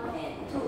1 and 2